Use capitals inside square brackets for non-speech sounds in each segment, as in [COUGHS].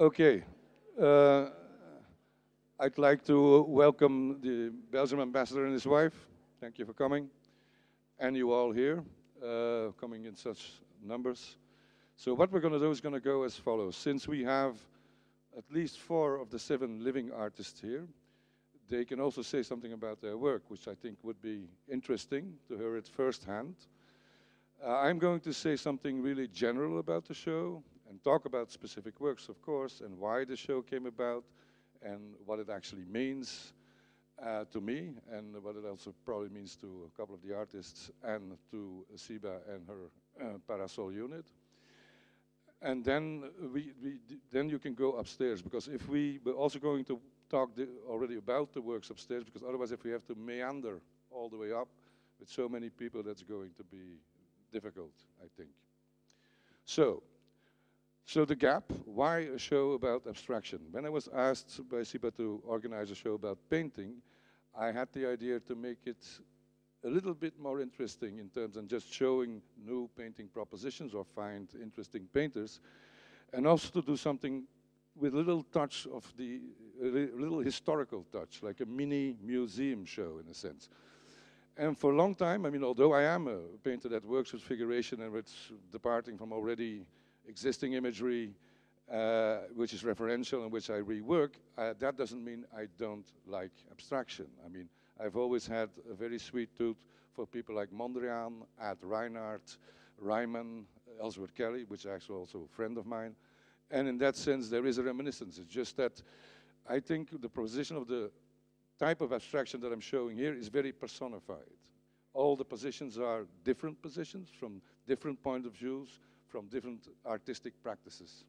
Okay. Uh, I'd like to welcome the Belgian ambassador and his wife. Thank you for coming. And you all here, uh, coming in such numbers. So what we're going to do is going to go as follows. Since we have at least four of the seven living artists here, they can also say something about their work, which I think would be interesting to hear it firsthand. Uh, I'm going to say something really general about the show and talk about specific works, of course, and why the show came about and what it actually means uh, to me and what it also probably means to a couple of the artists and to Ziba and her uh, Parasol unit. And then we, we then you can go upstairs because if we we're also going to talk already about the works upstairs because otherwise if we have to meander all the way up with so many people that's going to be difficult, I think. So, so the gap, why a show about abstraction? When I was asked by Ziba to organize a show about painting, I had the idea to make it a little bit more interesting in terms of just showing new painting propositions or find interesting painters, and also to do something with a little touch of the, little historical touch, like a mini museum show in a sense. And for a long time, I mean, although I am a painter that works with figuration and with departing from already existing imagery, uh, which is referential and which I rework, uh, that doesn't mean I don't like abstraction. I mean, I've always had a very sweet tooth for people like Mondrian, Ad Reinhardt, Ryman, Ellsworth Kelly, which is actually also a friend of mine. And in that sense, there is a reminiscence. It's just that I think the position of the type of abstraction that I'm showing here is very personified. All the positions are different positions from different point of views, from different artistic practices.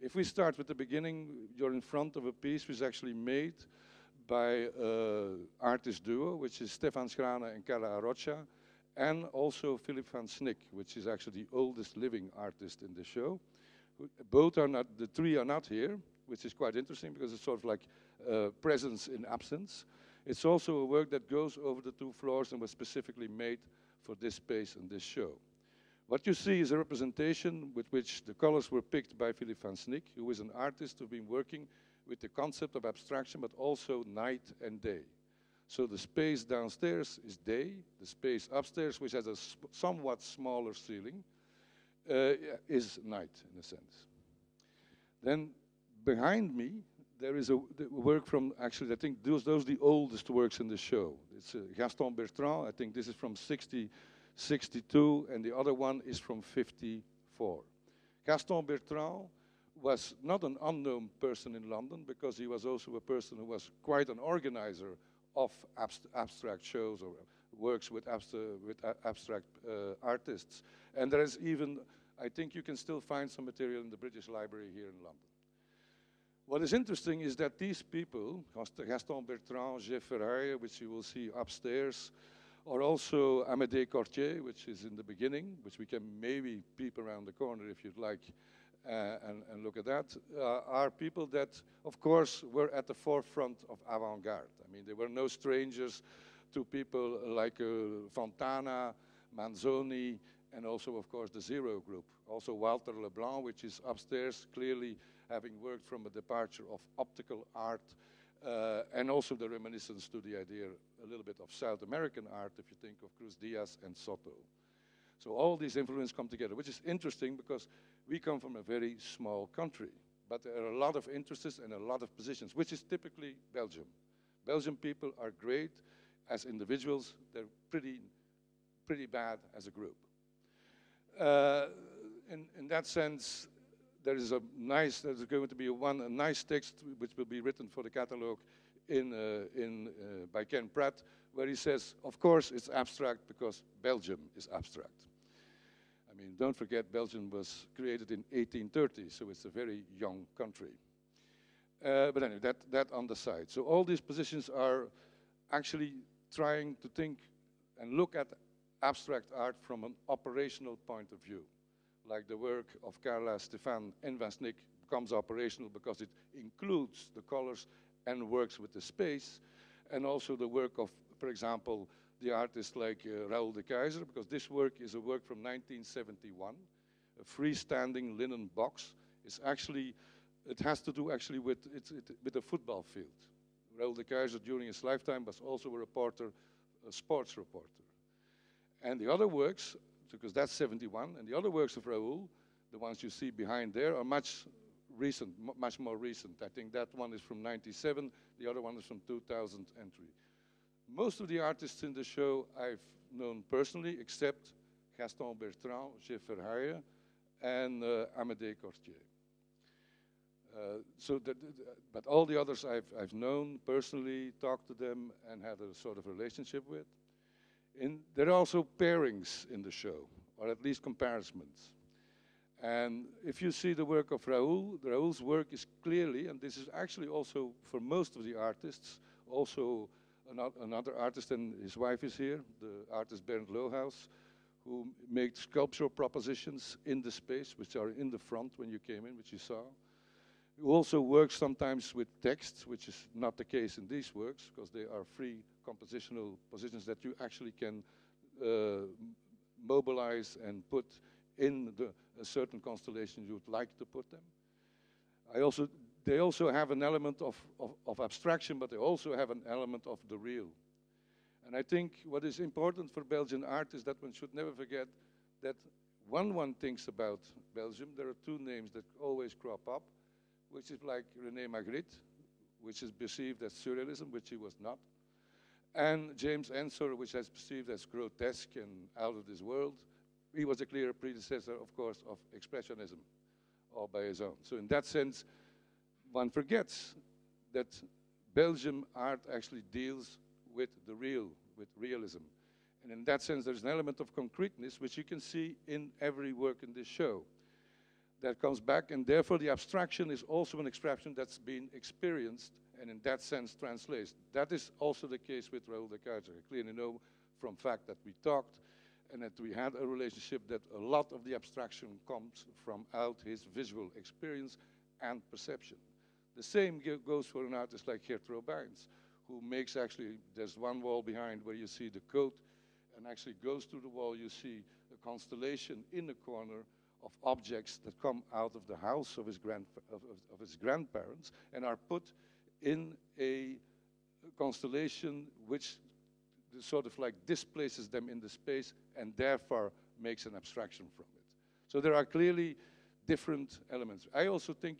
If we start with the beginning, you're in front of a piece which is actually made by an artist duo, which is Stéphane Schraenen and Carla Arocha, and also Philippe Van Snick, which is actually the oldest living artist in the show. Both are not, the three are not here, which is quite interesting because it's sort of like uh, presence in absence. It's also a work that goes over the two floors and was specifically made for this space and this show. What you see is a representation with which the colors were picked by Philippe Van Snick, who is an artist who's been working with the concept of abstraction, but also night and day. So the space downstairs is day, the space upstairs, which has a somewhat smaller ceiling, uh, is night, in a sense. Then behind me, there is a work from, actually, I think those, those are the oldest works in the show. It's uh, Gaston Bertrand, I think this is from 60, 62, and the other one is from 54. Gaston Bertrand was not an unknown person in London because he was also a person who was quite an organizer of abst abstract shows or works with, abst with abstract uh, artists. And there is even, I think you can still find some material in the British Library here in London. What is interesting is that these people, Gaston Bertrand, Jef Verheyen, which you will see upstairs, or also Amédée Cortier, which is in the beginning, which we can maybe peep around the corner if you'd like uh, and, and, look at that, uh, are people that, of course, were at the forefront of avant-garde. I mean, they were no strangers to people like uh, Fontana, Manzoni, and also, of course, the Zero Group. Also Walter Leblanc, which is upstairs, clearly having worked from a departure of optical art uh, and also the reminiscence to the idea a little bit of South American art, if you think of Cruz-Diez and Soto. So all these influences come together, which is interesting because we come from a very small country. But there are a lot of interests and a lot of positions, which is typically Belgium. Belgian people are great as individuals. They're pretty, pretty bad as a group. Uh, in, in that sense, there is a nice, there's going to be one a nice text which will be written for the catalog in, uh, in, uh, by Ken Pratt, where he says, of course it's abstract because Belgium is abstract. I mean, don't forget Belgium was created in 1830, so it's a very young country. Uh, but anyway, that, that on the side. So all these positions are actually trying to think and look at abstract art from an operational point of view like the work of Carla Stefan Snick becomes operational because it includes the colors and works with the space, and also the work of, for example, the artist like uh, Raoul de Keyser, because this work is a work from 1971, a freestanding linen box. It's actually it has to do actually with, it, it, with a football field. Raoul de Keyser, during his lifetime, was also a reporter, a sports reporter. And the other works, because that's 71, and the other works of Raoul, the ones you see behind there, are much recent, much more recent. I think that one is from 97, the other one is from 2003. Most of the artists in the show I've known personally, except Gaston Bertrand, Jef Verheyen, and uh, Amédée Cortier. Uh, so but all the others I've, I've known personally, talked to them, and had a sort of relationship with. In, there are also pairings in the show, or at least comparisons. And if you see the work of Raoul, Raoul's work is clearly, and this is actually also for most of the artists, also another artist, and his wife is here, the artist Bernd Lohaus, who made sculptural propositions in the space, which are in the front when you came in, which you saw. Who also works sometimes with texts, which is not the case in these works, because they are free compositional positions that you actually can uh, mobilize and put in the, a certain constellation you would like to put them. I also, they also have an element of, of, of abstraction, but they also have an element of the real. And I think what is important for Belgian art is that one should never forget that when one thinks about Belgium, there are two names that always crop up, which is like René Magritte, which is perceived as surrealism, which he was not, and James Ensor, which is perceived as grotesque and out of this world. He was a clear predecessor, of course, of Expressionism, his own. So in that sense, one forgets that Belgium art actually deals with the real, with realism. And in that sense, there's an element of concreteness which you can see in every work in this show. That comes back, and therefore the abstraction is also an expression that's been experienced and in that sense translates. That is also the case with Raoul de Keyser. I clearly know from fact that we talked and that we had a relationship that a lot of the abstraction comes from out his visual experience and perception. The same goes for an artist like Gert Robijns, who makes actually, there's one wall behind where you see the coat, and actually goes through the wall, you see a constellation in the corner of objects that come out of the house of his, grand, of, of his grandparents and are put in a constellation which sort of like displaces them in the space and therefore makes an abstraction from it. So there are clearly different elements. I also think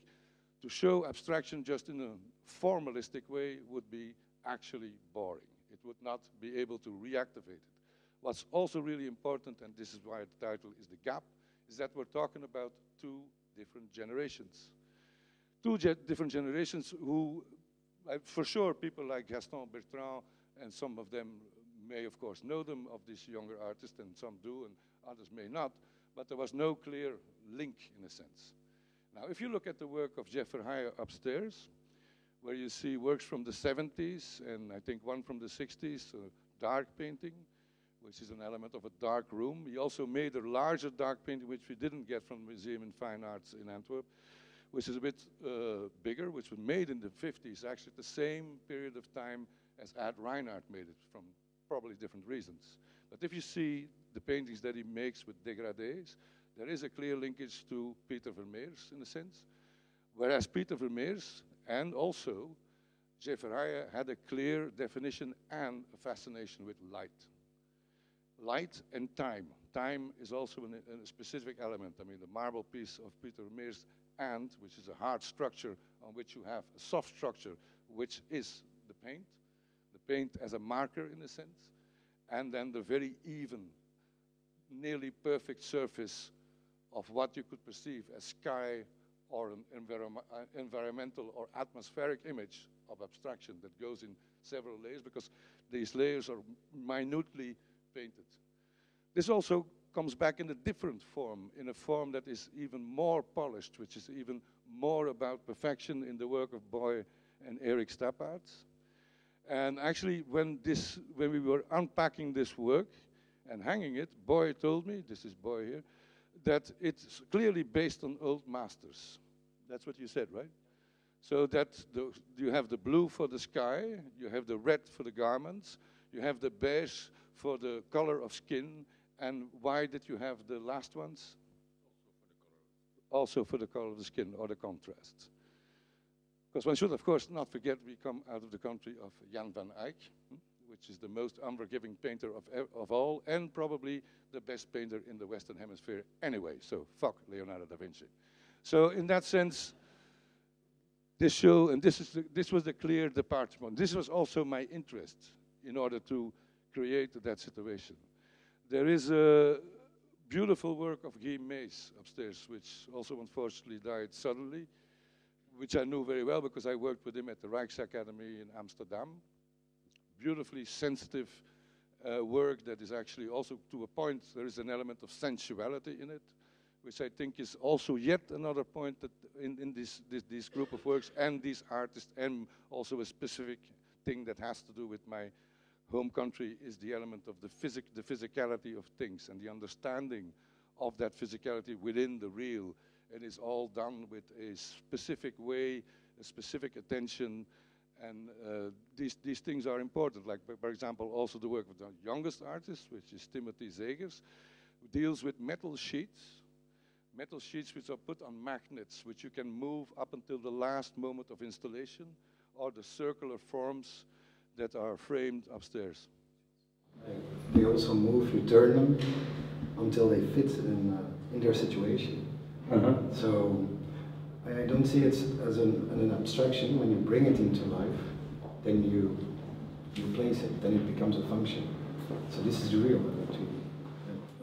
to show abstraction just in a formalistic way would be actually boring. It would not be able to reactivate it. What's also really important, and this is why the title is The Gap, is that we're talking about two different generations. Two ge different generations who, for sure, people like Gaston Bertrand and some of them may, of course, know them of this younger artist, and some do, and others may not, but there was no clear link, in a sense. Now, if you look at the work of Jef Verheyen upstairs, where you see works from the 70s and I think one from the 60s, a dark painting, which is an element of a dark room. He also made a larger dark painting, which we didn't get from the Museum in Fine Arts in Antwerp, which is a bit uh, bigger, which was made in the 50s, actually the same period of time as Ad Reinhardt made it, from probably different reasons. But if you see the paintings that he makes with degradés, there is a clear linkage to Pieter Vermeersch, in a sense. Whereas Pieter Vermeersch and also, Jef Verheyen had a clear definition and a fascination with light. Light and time. Time is also an, a specific element. I mean, the marble piece of Pieter Vermeersch and, which is a hard structure on which you have a soft structure, which is the paint. Paint as a marker, in a sense. And then the very even, nearly perfect surface of what you could perceive as sky or an uh, environmental or atmospheric image of abstraction that goes in several layers because these layers are minutely painted. This also comes back in a different form, in a form that is even more polished, which is even more about perfection in the work of Boy and Erik Stappaerts. And actually, when, this, when we were unpacking this work and hanging it, Boy told me, this is Boy here, that it's clearly based on old masters. That's what you said, right? So that the, you have the blue for the sky, you have the red for the garments, you have the beige for the color of skin, and why did you have the last ones? Also for the color of the skin or the contrast. Because one should, of course, not forget we come out of the country of Jan van Eyck, hmm, which is the most unforgiving painter of, of all, and probably the best painter in the Western Hemisphere anyway. So fuck Leonardo da Vinci. So in that sense, this show, and this, is the, this was the clear departure. This was also my interest in order to create that situation. There is a beautiful work of Guy Mees upstairs, which also unfortunately died suddenly, which I knew very well because I worked with him at the Rijksakademie in Amsterdam. Beautifully sensitive uh, work that is actually also to a point, there is an element of sensuality in it which I think is also yet another point that in, in this, this, this group of works and these artists and also a specific thing that has to do with my home country is the element of the, physic, the physicality of things and the understanding of that physicality within the real. And it's all done with a specific way, a specific attention, and uh, these, these things are important. Like, for example, also the work of the youngest artist, which is Timothy Segers, who deals with metal sheets, metal sheets which are put on magnets, which you can move up until the last moment of installation, or the circular forms that are framed upstairs. They also move, you turn them until they fit in, uh, in their situation. Uh -huh. So I don't see it as an, an abstraction. When you bring it into life, then you, you place it, then it becomes a function. So this is the real, actually.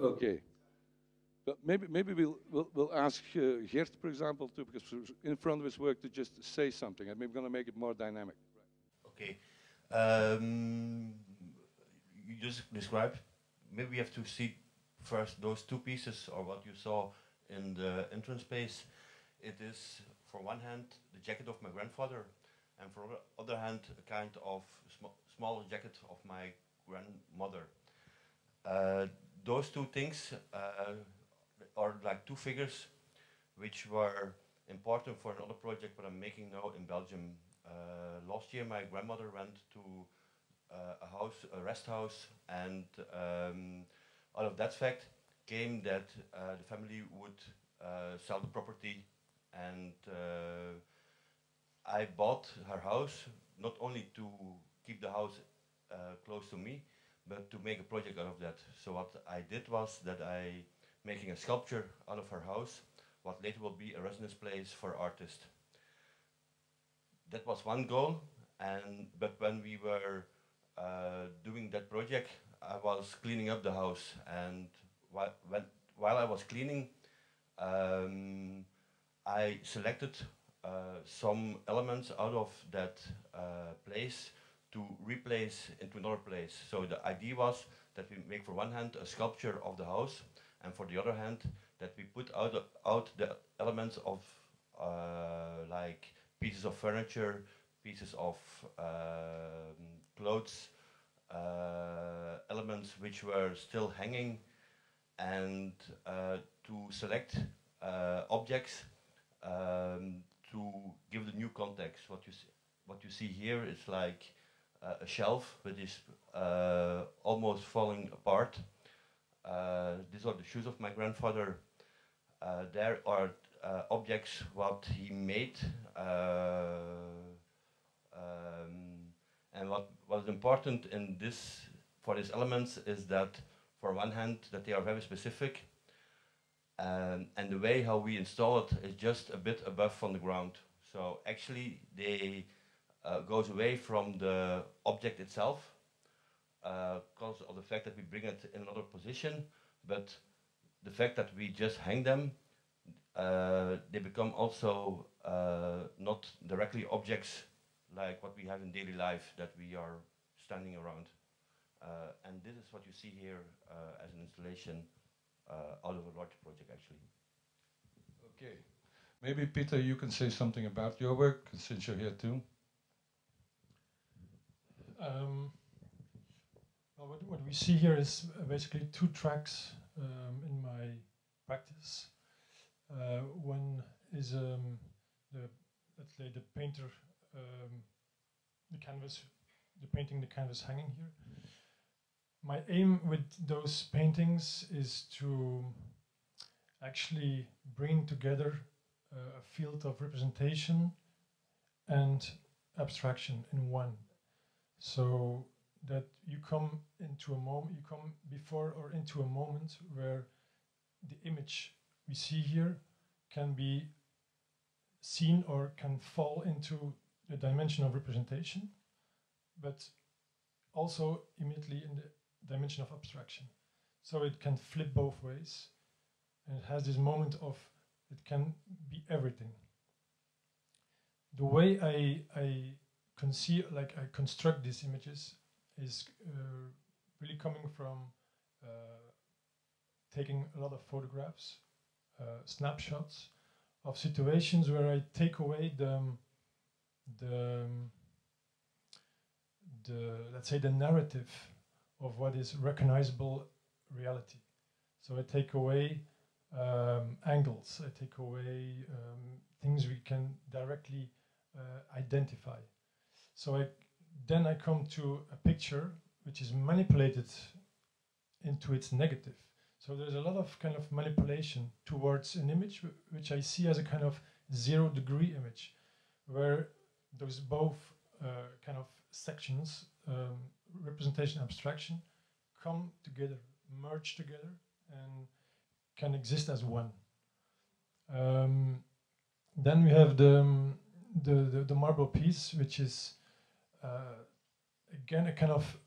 Okay. But maybe, maybe we'll, we'll, we'll ask uh, Gert, for example, to, because in front of his work, to just say something, and maybe we're going to make it more dynamic. Okay. Um, you just described, maybe we have to see first those two pieces, or what you saw in the entrance space. It is, for one hand, the jacket of my grandfather, and for the other hand, a kind of sm small jacket of my grandmother. Uh, those two things uh, are like two figures which were important for another project that I'm making now in Belgium. Uh, last year my grandmother went to uh, a house, a rest house, and um, out of that fact came that uh, the family would uh, sell the property and uh, I bought her house not only to keep the house close to me, but to make a project out of that. So what I did was that I making a sculpture out of her house, what later will be a residence place for artists. That was one goal, and but when we were uh, doing that project, I was cleaning up the house, and wh when, while I was cleaning, um, I selected uh, some elements out of that uh, place to replace into another place. So the idea was that we make for one hand a sculpture of the house and for the other hand that we put out, out the elements of uh, like pieces of furniture, pieces of um, clothes, uh, elements which were still hanging and uh, to select uh, objects um, to give the new context. What you see, what you see here is like uh, a shelf that is uh, almost falling apart uh, these are the shoes of my grandfather. Uh, there are uh, objects what he made. Um, and what, is important in this, for these elements is that for one hand that they are very specific um, and the way how we install it is just a bit above from the ground. So actually they uh, goes away from the object itself because uh, of the fact that we bring it in another position, but the fact that we just hang them, uh, they become also uh, not directly objects like what we have in daily life that we are standing around. Uh, and this is what you see here uh, as an installation uh, out of a large project actually. Okay. Maybe Peter, you can say something about your work since you're here too. Um, well, what, what, we see here is basically two tracks um, in my practice. Uh, one is um, the let's say the painter, um, the canvas, the painting the canvas hanging here. My aim with those paintings is to actually bring together uh, a field of representation and abstraction in one. So that you come into a moment, you come before or into a moment where the image we see here can be seen or can fall into the dimension of representation, but also immediately in the dimension of abstraction. So it can flip both ways, and it has this moment of it can be everything. The way I, I conceive, like I construct these images, is uh, really coming from uh, taking a lot of photographs, uh, snapshots of situations where I take away the um, the um, the let's say the narrative of what is recognizable reality. So I take away um, angles, I take away um, things we can directly uh, identify. So I, then I come to a picture which is manipulated into its negative. So there's a lot of kind of manipulation towards an image which I see as a kind of zero degree image, where those both uh, kind of sections, um, representation abstraction, come together, merge together, and can exist as one. Um, then we have the, um, the, the, the, marble piece, which is uh, again a kind of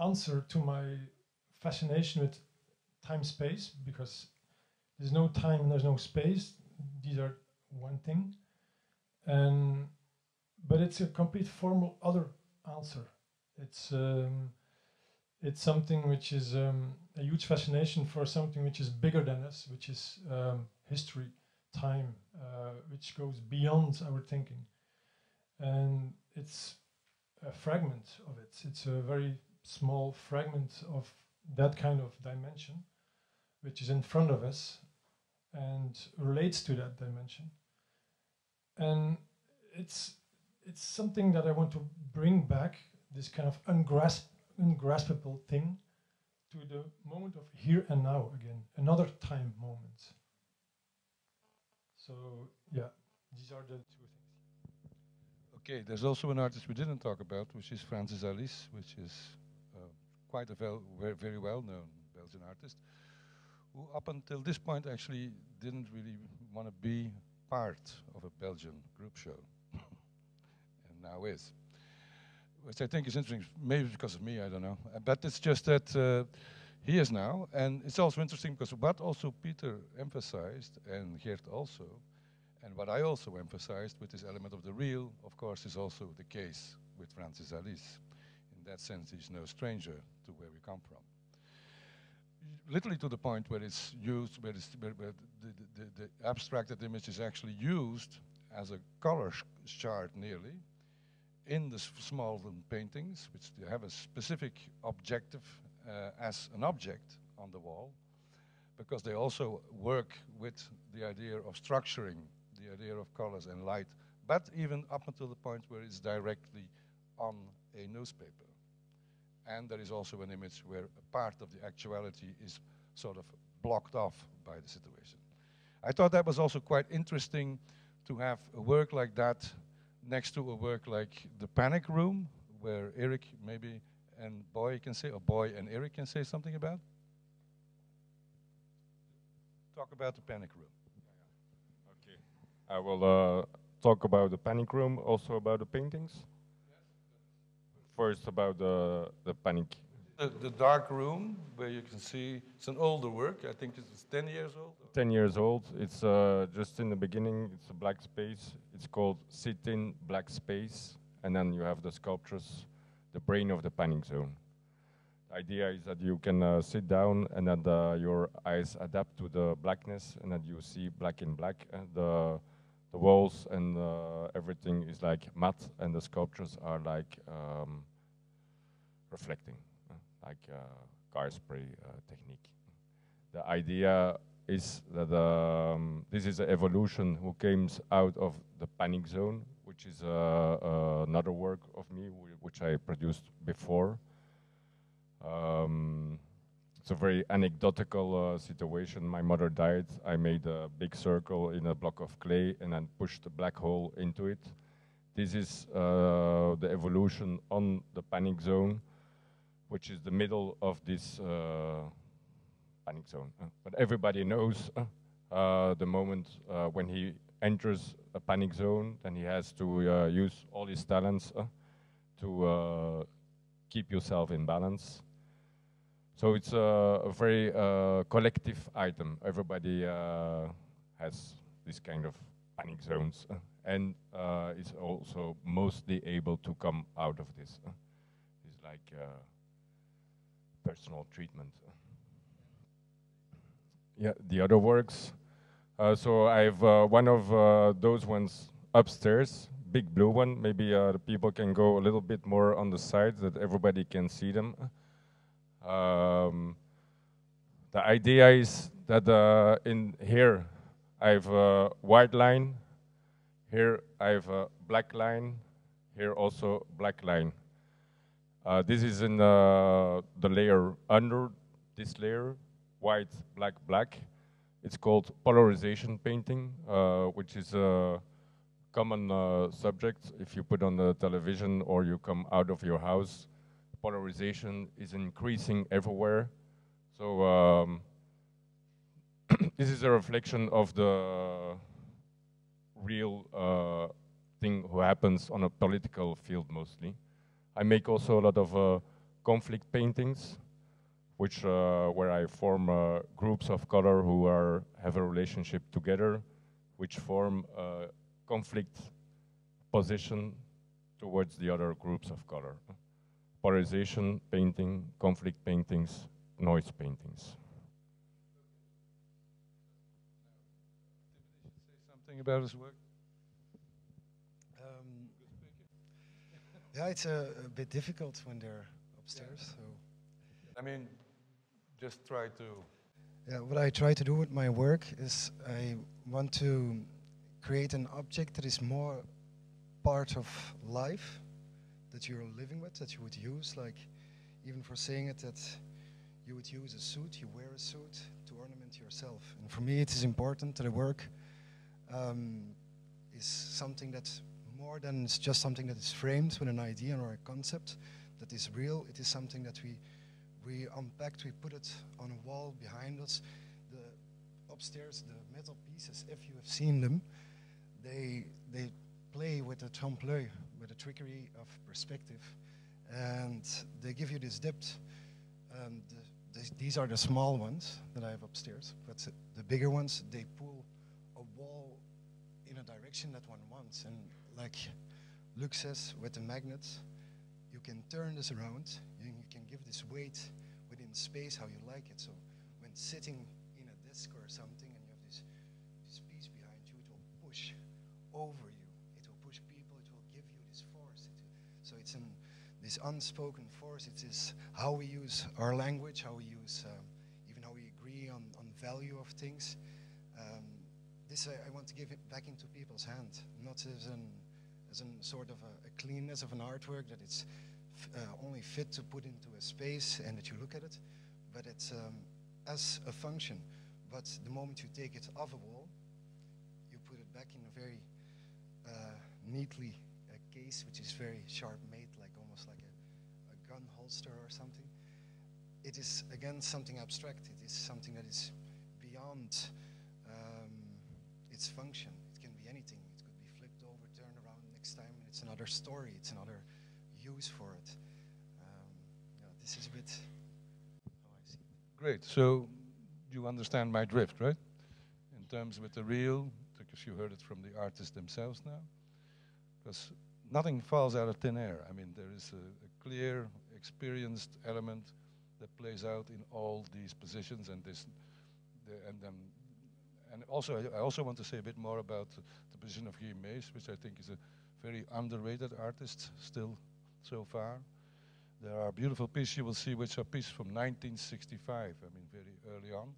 answer to my fascination with time space because there's no time and there's no space. These are one thing. And but it's a complete formal other answer. It's um, it's something which is um, a huge fascination for something which is bigger than us, which is um, history, time, uh, which goes beyond our thinking, and it's a fragment of it. It's a very small fragment of that kind of dimension, which is in front of us and relates to that dimension. And it's it's something that I want to bring back this kind of ungrasp, ungraspable thing to the moment of here and now again, another time moment. So yeah, these are the two things. Okay, there's also an artist we didn't talk about, which is Francis Alÿs, which is uh, quite a very well-known Belgian artist, who up until this point actually didn't really want to be part of a Belgian group show [LAUGHS] and now is. Which I think is interesting, maybe because of me, I don't know. Uh, but it's just that uh, he is now, and it's also interesting because what also Peter emphasized, and Gert also, and what I also emphasized with this element of the real, of course, is also the case with Francis Alÿs. In that sense, he's no stranger to where we come from. Literally to the point where it's used, where, it's, where, where the, the, the, abstracted image is actually used as a color chart nearly, in the small paintings, which have a specific objective uh, as an object on the wall, because they also work with the idea of structuring, the idea of colors and light, but even up until the point where it's directly on a newspaper. And there is also an image where a part of the actuality is sort of blocked off by the situation. I thought that was also quite interesting to have a work like that next to a work like The Panic Room, where Erik maybe and Boy can say, or Boy and Erik can say something about? Talk about The Panic Room. Okay. I will uh, talk about The Panic Room, also about the paintings. First about the, the Panic the, the, dark room where you can see it's an older work. I think it's 10 years old. 10 years old. It's uh, just in the beginning. It's a black space. It's called Sit in Black Space. And then you have the sculptures, the brain of the panic zone. The idea is that you can uh, sit down and that uh, your eyes adapt to the blackness and that you see black in black. And the, the walls and uh, everything is like matte and the sculptures are like um, reflecting like uh, car spray uh, technique. The idea is that um, this is an evolution who came out of the panic zone, which is uh, another work of me, which I produced before. Um, it's a very anecdotal uh, situation. My mother died. I made a big circle in a block of clay and then pushed a black hole into it. this is uh, the evolution on the panic zone, which is the middle of this uh, panic zone. Uh, but everybody knows uh, the moment uh, when he enters a panic zone, then he has to uh, use all his talents to keep yourself in balance. So it's a, a very uh, collective item. Everybody uh, has this kind of panic zones, uh, and is also mostly able to come out of this. it's like personal treatment. Yeah, the other works. Uh, so I have uh, one of uh, those ones upstairs, big blue one. Maybe the people can go a little bit more on the sides that everybody can see them. Um, the idea is that uh, in here I have a white line, here I have a black line, here also black line. Uh, this is in uh, the layer under this layer, white, black, black. It's called polarization painting, uh, which is a common uh, subject if you put on the television or you come out of your house polarization is increasing everywhere. So um, [COUGHS] this is a reflection of the real uh, thing who happens on a political field mostly. I make also a lot of uh, conflict paintings, which uh, where I form uh, groups of color who are have a relationship together, which form a conflict position towards the other groups of color polarization painting, conflict paintings, noise paintings. something about his work? Um, yeah, it's a, a, bit difficult when they're upstairs. Yeah. So, I mean, just try to. Yeah, what I try to do with my work is I want to create an object that is more part of life that you're living with, that you would use, like even for saying it, that you would use a suit, you wear a suit to ornament yourself. And for me, it is important that a work um, is something that's more than just something that is framed with an idea or a concept that is real. It is something that we we unpacked, we put it on a wall behind us. The upstairs, the metal pieces, if you have seen them, they they play with the trompe-l'oeil, with the trickery of perspective. And they give you this depth. Um, the, the, these are the small ones that I have upstairs, but the bigger ones, they pull a wall in a direction that one wants. And like Luc says, with the magnets, you can turn this around, give this weight within space how you like it. So when sitting in a desk or something and you have this, this piece behind you, it will push over you. It will push people. It will give you this force. It so it's an, this unspoken force. It is how we use our language, how we use, um, even how we agree on, on value of things. Um, this I, I, want to give it back into people's hand, not as an as a sort of a, a, cleanness of an artwork that it's uh, only fit to put into a space and that you look at it, but it's um, as a function. But the moment you take it off a wall, you put it back in a very uh, neatly uh, case, which is very sharp made like almost like a, a gun holster or something. It is, again, something abstract. It is something that is beyond um, its function. It can be anything. It could be flipped over, turned around next time, and it's another story. It's another use for it. Um, yeah, this is a bit how I see it. Great. So you understand my drift, right? In terms with the real, because you heard it from the artists themselves now. Because nothing falls out of thin air. I mean, there is a, a clear experienced element that plays out in all these positions and this and then and also I, I, also want to say a bit more about the position of Guy Mees, which I think is a very underrated artist still so far. There are beautiful pieces you will see which are pieces from 1965, I mean very early on,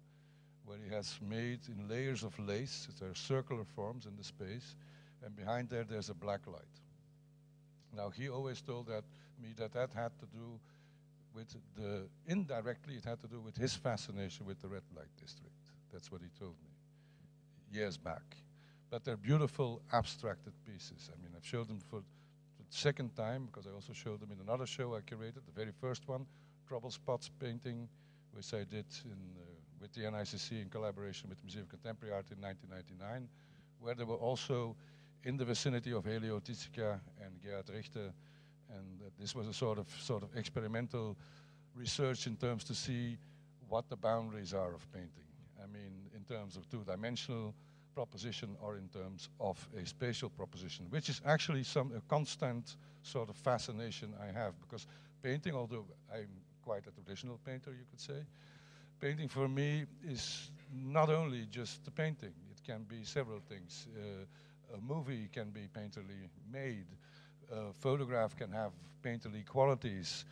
where he has made in layers of lace, there are circular forms in the space, and behind there there's a black light. Now he always told that me that that had to do with the, indirectly it had to do with his fascination with the red light district. That's what he told me years back. But they're beautiful abstracted pieces. I mean, I've showed them for second time because I also showed them in another show I curated, the very first one, Trouble Spots painting, which I did in, uh, with the NICC in collaboration with the Museum of Contemporary Art in 1999, where they were also in the vicinity of Hélio Oiticica and Gerhard Richter, and uh, this was a sort of sort of experimental research in terms to see what the boundaries are of painting. I mean, in terms of two-dimensional proposition or in terms of a spatial proposition, which is actually some a constant sort of fascination I have because painting, although I'm quite a traditional painter, you could say, painting for me is not only just the painting. It can be several things. Uh, a movie can be painterly made. A photograph can have painterly qualities,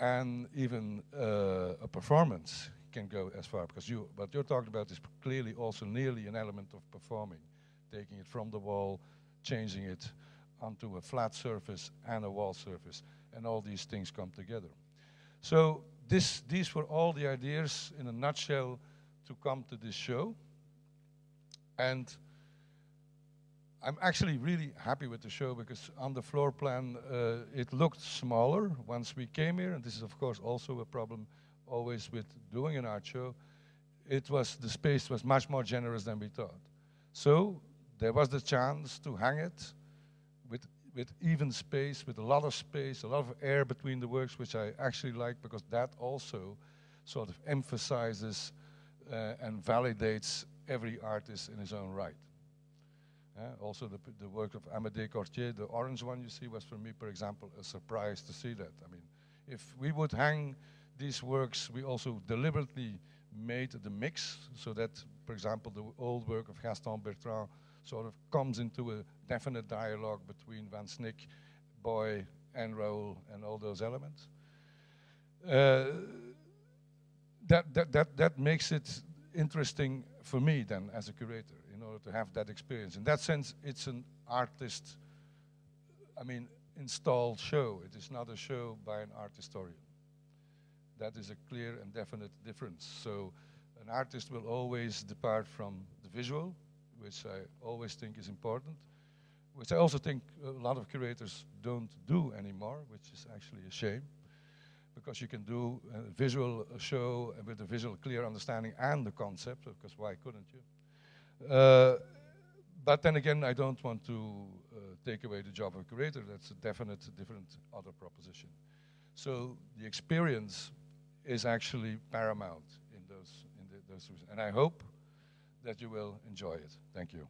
and even uh, a performance can go as far because you what you're talking about is clearly also nearly an element of performing, taking it from the wall, changing it onto a flat surface and a wall surface, and all these things come together. So this, these were all the ideas in a nutshell to come to this show. And I'm actually really happy with the show because on the floor plan uh, it looked smaller once we came here, and this is of course also a problem always with doing an art show, it was the space was much more generous than we thought. So there was the chance to hang it with with even space, with a lot of space, a lot of air between the works, which I actually like because that also sort of emphasizes uh, and validates every artist in his own right. Uh, also, the, the work of Amédée Cortier, the orange one you see, was for me, for example, a surprise to see that. I mean, if we would hang these works, we also deliberately made the mix so that, for example, the old work of Gaston Bertrand sort of comes into a definite dialogue between Van Snick, Boy, and Raoul, and all those elements. Uh, that, that, that, that makes it interesting for me then as a curator in order to have that experience. In that sense, it's an artist, I mean, installed show. It is not a show by an art historian that is a clear and definite difference. So an artist will always depart from the visual, which I always think is important, which I also think a lot of curators don't do anymore, which is actually a shame, because you can do a visual show with a visual clear understanding and the concept, because why couldn't you? Uh, but then again, I don't want to uh, take away the job of a curator. That's a definite, different other proposition. So the experience is actually paramount in those, in the, those, and I hope that you will enjoy it. Thank you.